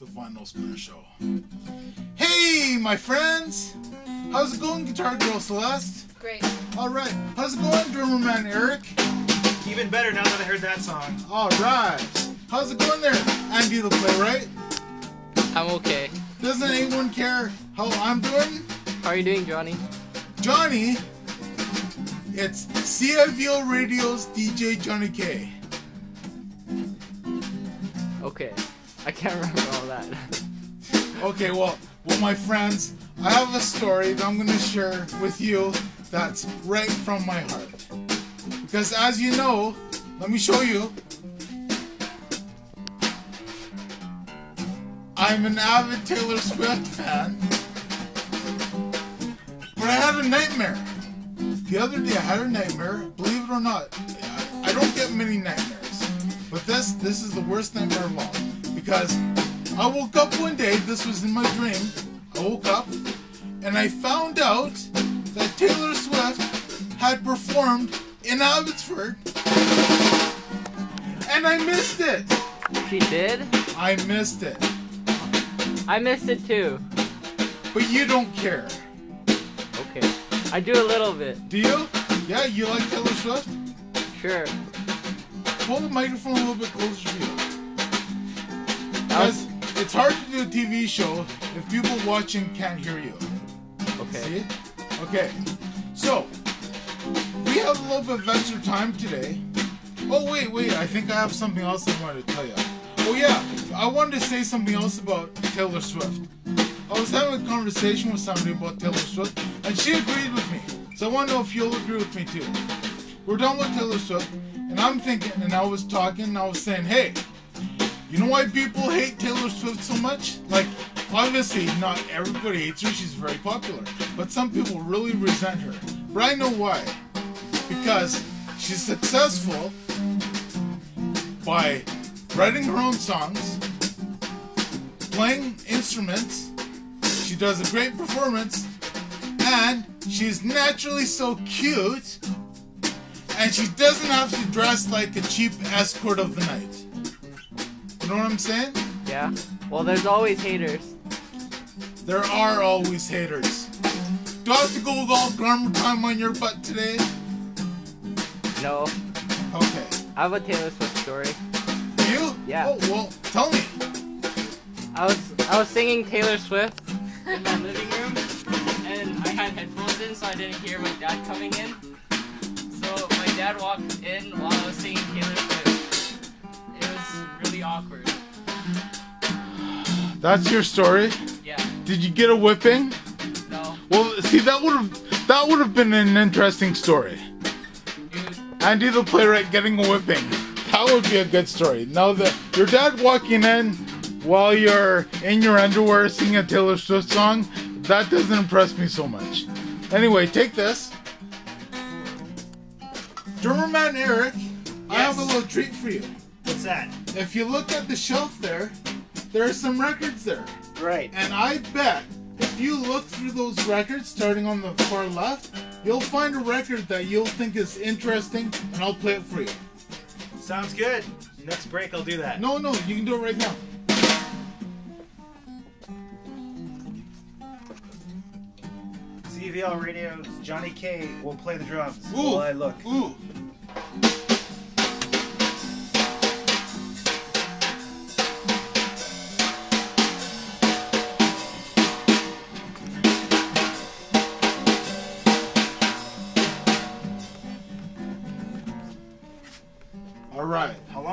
the Vinyl Spinner Show. Hey, my friends! How's it going, Guitar Girl Celeste? Great. Alright, how's it going, Drummer Man Eric? Even better now that I heard that song. Alright, how's it going there, Andy the Playwright? I'm okay. Doesn't anyone care how I'm doing? How are you doing, Johnny? Johnny, it's CIVL Radio's DJ Johnny K. Okay. I can't remember all that. Okay, well, well, my friends, I have a story that I'm going to share with you that's right from my heart. Because as you know, let me show you. I'm an avid Taylor Swift fan. But I had a nightmare. The other day I had a nightmare. Believe it or not, I don't get many nightmares. But this this is the worst nightmare of all. Because I woke up one day, this was in my dream. I woke up and I found out that Taylor Swift had performed in Abbotsford. And I missed it. She did? I missed it. I missed it too. But you don't care. Okay. I do a little bit. Do you? Yeah, you like Taylor Swift? Sure. Hold the microphone a little bit closer to you. Because it's hard to do a TV show if people watching can't hear you. okay. See? Okay. So, we have a little bit of extra time today. Oh, wait, wait. I think I have something else I wanted to tell you. Oh, yeah. I wanted to say something else about Taylor Swift. I was having a conversation with somebody about Taylor Swift, and she agreed with me. So I want to know if you'll agree with me too. We're done with Taylor Swift, and I'm thinking, and I was talking, and I was saying, hey, you know why people hate Taylor Swift so much? Like, obviously, not everybody hates her. She's very popular. But some people really resent her. But I know why. Because she's successful by writing her own songs, playing instruments, she does a great performance, and she's naturally so cute, and she doesn't have to dress like a cheap escort of the night. You know what I'm saying? Yeah. Well, there's always haters. There are always haters. Do I have to go with all grammar time on your butt today? No. Okay. I have a Taylor Swift story. You? Yeah. Oh, well, tell me. I was I was singing Taylor Swift in my living room, and I had headphones in, so I didn't hear my dad coming in. So my dad walked in while I was singing Taylor Swift. It was really awkward. That's your story. Yeah. Did you get a whipping? No. Well, see, that would have that would have been an interesting story. Dude. Andy the playwright getting a whipping. That would be a good story. Now that your dad walking in while you're in your underwear singing a Taylor Swift song, that doesn't impress me so much. Anyway, take this. Drummer Man Eric, I have a little treat for you. What's that? If you look at the shelf there, there are some records there. Right. And I bet if you look through those records, starting on the far left, you'll find a record that you'll think is interesting, and I'll play it for you. Sounds good. Next break, I'll do that. No, no, you can do it right now. CIVL Radio's Johnny K will play the drums Ooh, while I look. Ooh.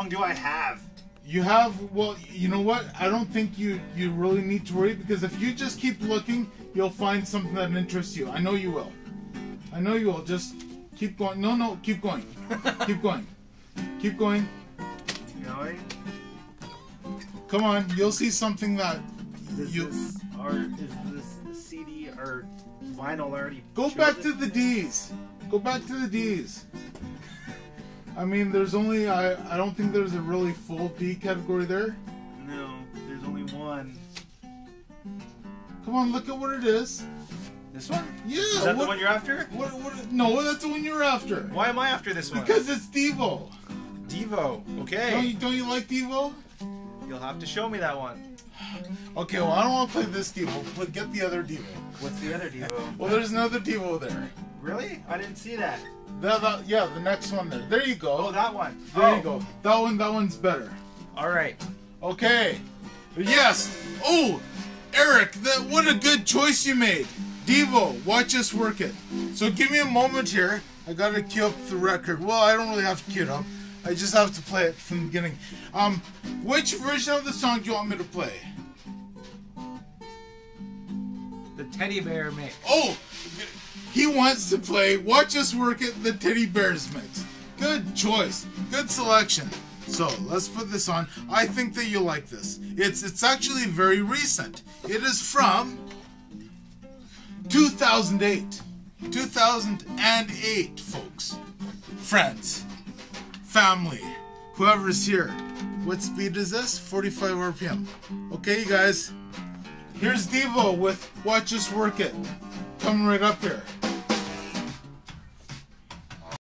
Do I have? You have well, you know what? I don't think you you really need to worry because if you just keep looking, you'll find something that interests you. I know you will. I know you will. Just keep going. No, no, keep going. keep going. Keep going. Going. Come on, you'll see something that Is you this or is this CD or vinyl already? go back to the D's. Go back to the D's. I mean, there's only I I don't think there's a really full D category there. No, there's only one. Come on, look at what it is. This one? Yeah. Is that what, the one you're after? What, what, no, that's the one you're after. Why am I after this one? Because it's Devo. Devo. Okay. Don't you, don't you like Devo? You'll have to show me that one. Okay, well I don't want to play this Devo. But get the other Devo. What's the other Devo? Well, there's another Devo there. really? I didn't see that. That, that, yeah, the next one there. There you go. Oh, that one. there oh. you go. That one. That one's better. All right. Okay. Yes. Oh, Eric, that what a good choice you made. Devo, watch us work it. So give me a moment here. I gotta cue up the record. Well, I don't really have to cue it up. I just have to play it from the beginning. Um, which version of the song do you want me to play? The teddy bear mix. Oh, he wants to play Watch Us Work It, the Teddy Bears mix. Good choice. Good selection. So let's put this on. I think that you'll like this. It's it's actually very recent. It is from 2008. 2008, folks. Friends. Family. Whoever's here. What speed is this? 45 RPM. Okay, you guys. Here's Devo with Watch Us Work It. Coming right up here.